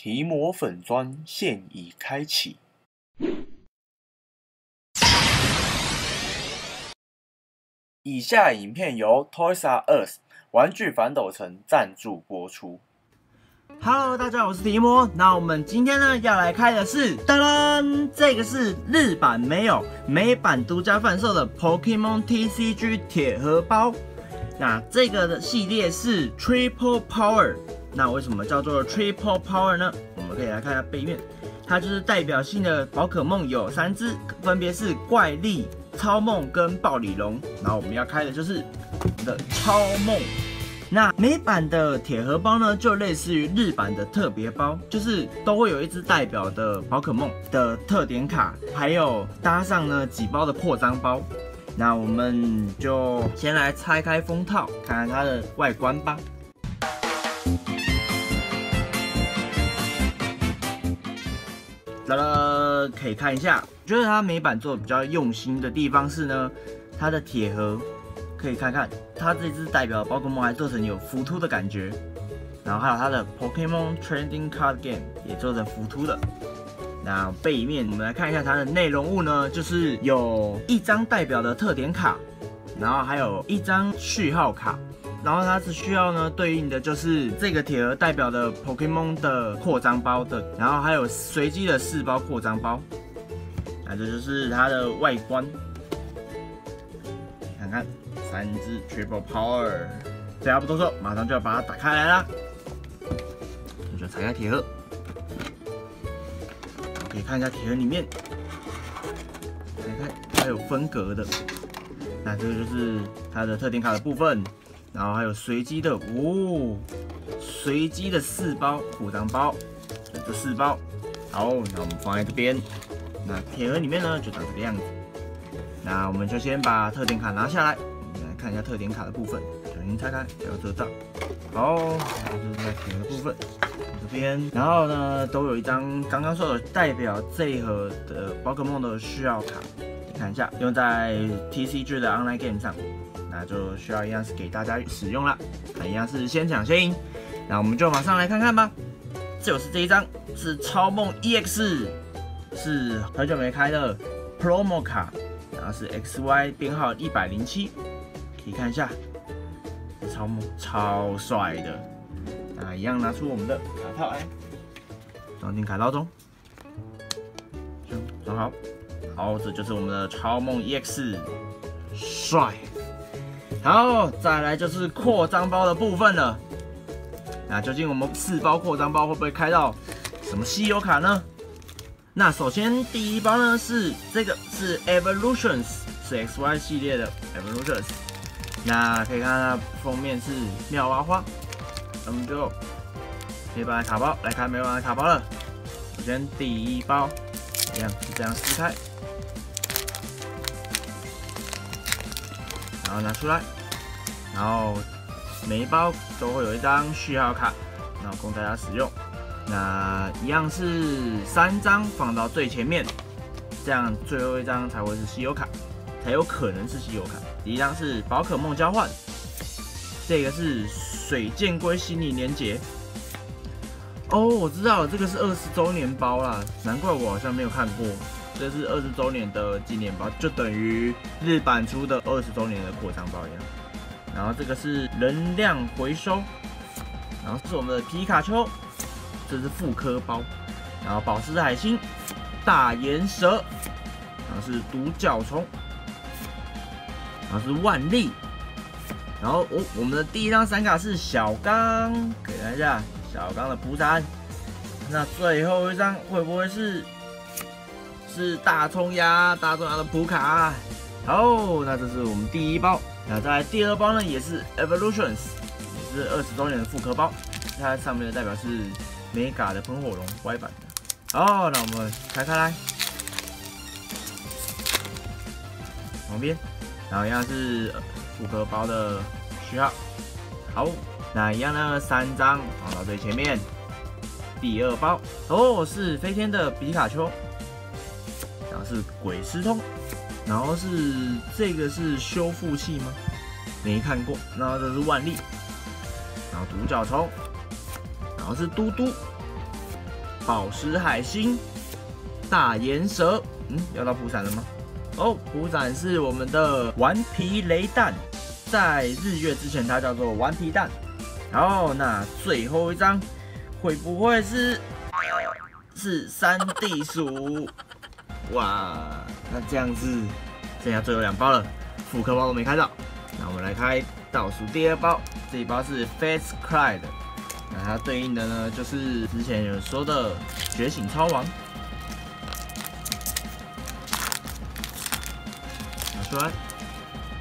提摩粉砖现已开启。以下影片由 Toys R Us 玩具反斗城赞助播出。Hello，大家好，我是提摩。那我们今天呢要来开的是，当当，这个是日版没有、美版独家贩售的 Pokemon TCG 铁盒包。那这个的系列是 Triple Power。那为什么叫做 Triple Power 呢？我们可以来看一下背面，它就是代表性的宝可梦有三只，分别是怪力、超梦跟暴鲤龙。然后我们要开的就是我们的超梦。那美版的铁盒包呢，就类似于日版的特别包，就是都会有一只代表的宝可梦的特点卡，还有搭上呢几包的扩张包。那我们就先来拆开封套，看看它的外观吧。啦啦，可以看一下，觉得它美版做的比较用心的地方是呢，它的铁盒可以看看，它这只代表宝可梦还做成有浮凸的感觉，然后还有它的 Pokemon Trading Card Game 也做成浮凸的。那背面我们来看一下它的内容物呢，就是有一张代表的特点卡，然后还有一张序号卡，然后它是需要呢对应的就是这个铁盒代表的 Pokemon 的扩张包的，然后还有随机的四包扩张包。那这就是它的外观，看看。三只 Triple Power，废话不多说，马上就要把它打开来啦！那就拆开铁盒，可以看一下铁盒里面，看看它有分隔的，那这个就是它的特点卡的部分，然后还有随机的哦，随机的四包扩张包，这四包，好，那我们放在这边，那铁盒里面呢就长这个样子，那我们就先把特点卡拿下来来。看一下特点卡的部分，小心拆开，不要折到。好，就是在铁的部分这边，然后呢，都有一张刚刚说的代表这一盒的宝可梦的需要卡，你看一下，用在 TCG 的 Online Game 上，那就需要一样是给大家使用了。那一样是先抢先赢，那我们就马上来看看吧。就是这一张，是超梦 EX，是很久没开的 Promo 卡，然后是 XY 编号一百零七。你看一下，超梦超帅的，那一样拿出我们的卡套来，装进卡套中，装好，好，这就是我们的超梦 EX，帅。好，再来就是扩张包的部分了。那究竟我们四包扩张包会不会开到什么稀有卡呢？那首先第一包呢是这个是 Evolutions，是 XY 系列的 Evolutions。那可以看它封面是妙蛙花，我们就可以把卡包来看没完的卡包了。首先第一包一样是这样撕开，然后拿出来，然后每一包都会有一张序号卡，然后供大家使用。那一样是三张放到最前面，这样最后一张才会是稀有卡。才有可能是稀有卡。第一张是宝可梦交换，这个是水箭龟心理连结。哦，我知道了，这个是二十周年包啦，难怪我好像没有看过。这是二十周年的纪念包，就等于日版出的二十周年的扩张包一样。然后这个是能量回收，然后是我们的皮卡丘，这是复刻包。然后宝石海星、大岩蛇，然后是独角虫。然后是万历，然后哦，我们的第一张闪卡是小刚，给大家小刚的蒲扇。那最后一张会不会是是大葱鸭？大葱鸭的普卡。好，那这是我们第一包。那在第二包呢，也是 Evolutions，也是二十周年的复刻包。它上面的代表是 Mega 的喷火龙 Y 版的。好，那我们拆开来，旁边。然后一样是复刻包的序号，好，那一样呢，三张放到最前面。第二包哦，是飞天的皮卡丘，是鬼师通，然后是这个是修复器吗？没看过。然后这是万历，然后独角虫，然后是嘟嘟，宝石海星、大岩蛇，嗯，要到普闪了吗？哦，普闪是我们的顽皮雷蛋，在日月之前它叫做顽皮蛋。然后那最后一张会不会是是三地鼠？哇，那这样子剩下最后两包了，复刻包都没开到。那我们来开倒数第二包，这一包是 Face Cry 的，那它对应的呢就是之前有说的觉醒超王。拿出来，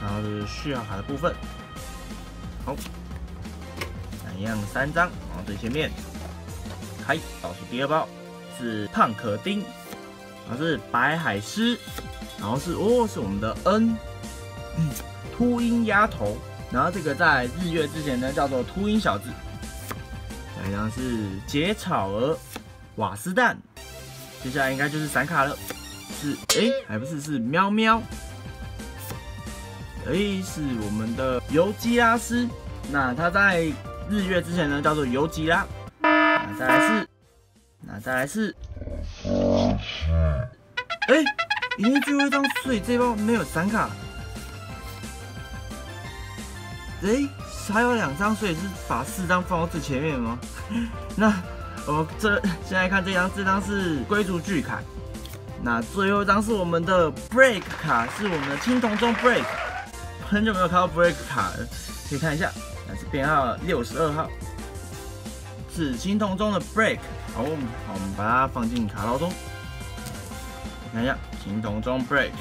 然后是序号卡的部分。好，那一样三张，往最前面开倒数第二包是胖可丁，然后是白海狮，然后是哦是我们的 N。秃鹰丫头，然后这个在日月之前呢叫做秃鹰小子，下一张是结草鹅瓦斯蛋，接下来应该就是闪卡了，是哎还不是是喵喵，哎是我们的尤基拉斯，那它在日月之前呢叫做尤吉拉，那再来是，那再来是，哎，已经最后一张，所以这包没有闪卡。哎，还有两张，所以是把四张放到最前面吗？那我这现在看这张，这张是龟族巨卡。那最后一张是我们的 Break 卡，是我们的青铜中 Break。很久没有看到 Break 卡了，可以看一下，那是编号六十二号，是青铜中的 Break。好，我们好，我们把它放进卡包中，看一下青铜中 Break。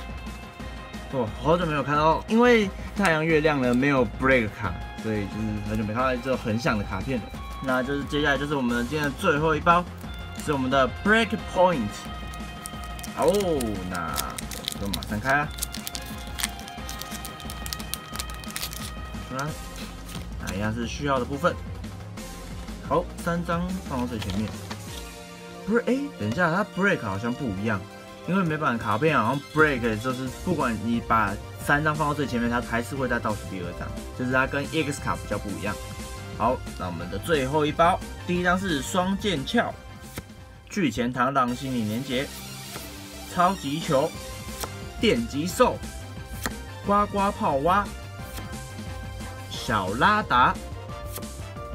哦，好久没有看到，因为太阳月亮呢没有 break 卡，所以就是很久没看到这种横向的卡片了。那就是接下来就是我们今天的最后一包，是我们的 break point。哦，那就马上开啦。出来，那一样是需要的部分。好，三张放到最前面。不是，哎，等一下，它 break 好像不一样。因为美版卡片好像 break 就是不管你把三张放到最前面，它还是会在倒数第二张，就是它跟 EX 卡比较不一样。好，那我们的最后一包，第一张是双剑鞘，巨前螳螂心理连结，超级球，电击兽，呱呱泡蛙，小拉达，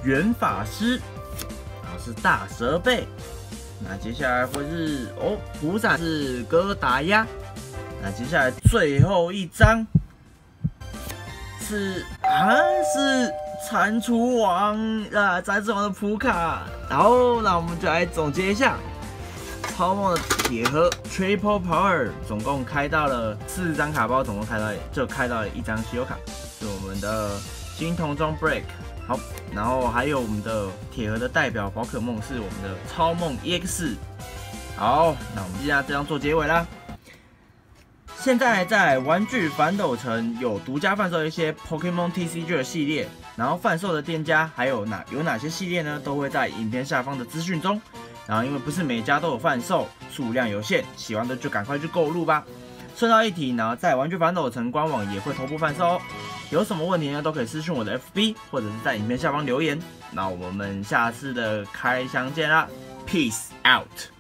元法师，然后是大蛇背。那接下来会是哦，虎伞是哥达鸭。那接下来最后一张是啊，是蟾蜍王啊，蟾蜍王的普卡。然后，那我们就来总结一下，超梦的铁盒 Triple Power 总共开到了四张卡包，总共开到就开到了一张稀有卡，是我们的金铜装 Break。好，然后还有我们的铁盒的代表宝可梦是我们的超梦 EX。好，那我们接下来这样做结尾啦。现在在玩具反斗城有独家贩售一些 Pokemon TCG 的系列，然后贩售的店家还有哪有哪些系列呢？都会在影片下方的资讯中。然后因为不是每家都有贩售，数量有限，喜欢的就赶快去购入吧。顺道一提，呢在玩具反斗城官网也会同步贩售哦。有什么问题呢？都可以私信我的 FB，或者是在影片下方留言。那我们下次的开箱见啦，Peace out。